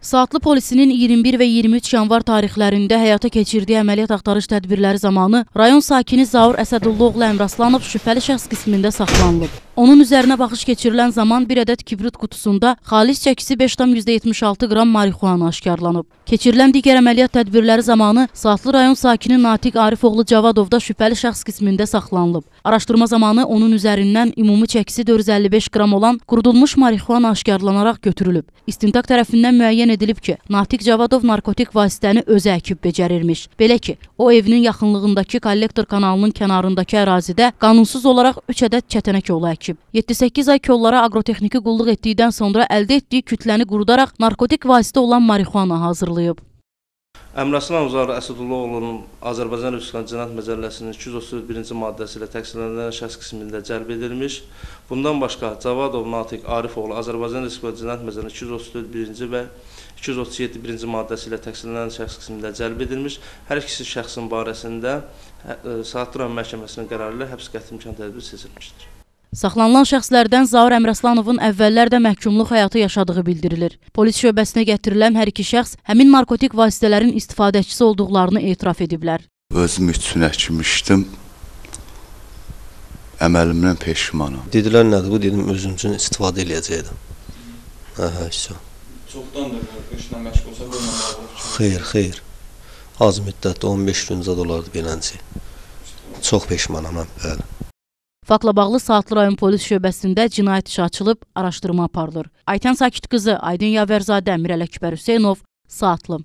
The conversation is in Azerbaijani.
Saatlı polisinin 21 və 23 yanvar tarixlərində həyata keçirdiyi əməliyyat axtarış tədbirləri zamanı rayon sakini Zaur Əsədullu oğlu Əmraslanov şübhəli şəxs qismində saxlanılıb. Onun üzərinə baxış keçirilən zaman bir ədəd kibrit qutusunda xalis çəkisi 5,76 qram marixuana aşkarlanıb. Keçirilən digər əməliyyat tədbirləri zamanı Saatlı rayon sakini Natiq Arif oğlu Cavadov da şübhəli şəxs qismində saxlanılıb. Araşdırma zamanı onun üzərindən ümumi çəkisi 455 qram olan qurudulmuş marixuana aşkarlanaraq götürülüb. İstintaq tərəfindən müəyyən edilib ki, Natiq Cavadov narkotik vasitəni özü əkib becərirmiş. Belə ki, o evinin yaxınlığındakı kollektor kanalının kənarındakı ərazidə qanunsuz olaraq 3 ədəd çətənək yolu əkib. 7-8 ay kollara agrotexniki qulluq etdikdən sonra əldə etdiyi kütləni qurudaraq narkotik vasitə olan marixuana hazırlayıb. Əmraslan Uzar Əsədullaoğlunun Azərbaycan Respublikası Cinayət Məcəlləsinin 231-ci maddəsi ilə təqsirləndirilən şəxs qismində cəlb edilmiş. Bundan başqa Cavadov Natiq Arifoğlu Azərbaycan Respublikası Cinayət Məcəlləsinin 234-1-ci və 237-1-ci maddəsi ilə təqsirləndirilən şəxs qismində cəlb edilmiş. Hər ikisi şəxsin barəsində Saatlı rayon məhkəməsinin qərarı ilə həbs qəti imkan tədbiri seçilmişdir. Saxlanılan şəxslərdən Zaur Əmrəslanovun əvvəllər də məhkumluq həyatı yaşadığı bildirilir. Polis şöbəsinə gətirilən hər iki şəxs həmin narkotik vasitələrin istifadəçisi olduqlarını etiraf ediblər. Özüm üçün əkmişdim. Əməlimdən peşmanam. Dedilər nədir bu? Dedim özüm üçün istifadə eləyəcəkdim. Hə, hə, işte. Çoxdandır bu işlə məşğulsa bununla bağlı. Xeyr, xeyr. Az müddətdə 15 gün zad olardı beləncə. Çox peşmanam mən, bəli. Faktla bağlı Saatlı rayon polis şöbəsində cinayət işi açılıb, araşdırma aparılır. Aytən Sakit qızı Aydın Yavərzadə, Mirəl Əkbər Hüseynov, Saatlı.